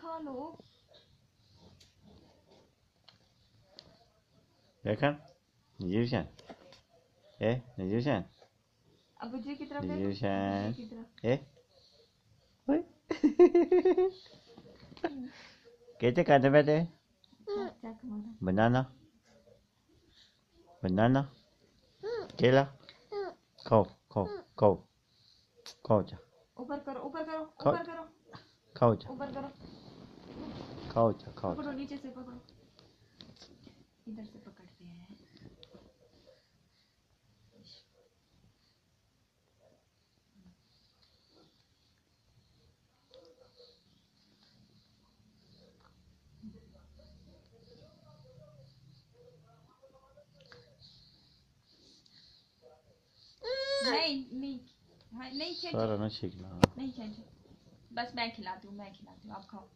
खा लो Gökhan. Ne diyorsun? E ne diyorsun? की तरफ़ E? चक banana. Banana. केला खाओ खाओ खाओ खाओ जा ऊपर करो ऊपर करो ऊपर करो खाओ जा। ऊपर करो। खाओ जा खाओ जा। पकड़ो नीचे से पकड़ो। इधर से पकड़ते हैं। नहीं नहीं हाँ, नहीं खींचो सारा ना सीखना। नहीं खींचो बस मैं खिलाती हूँ मैं खिलाती हूँ आप खाओ।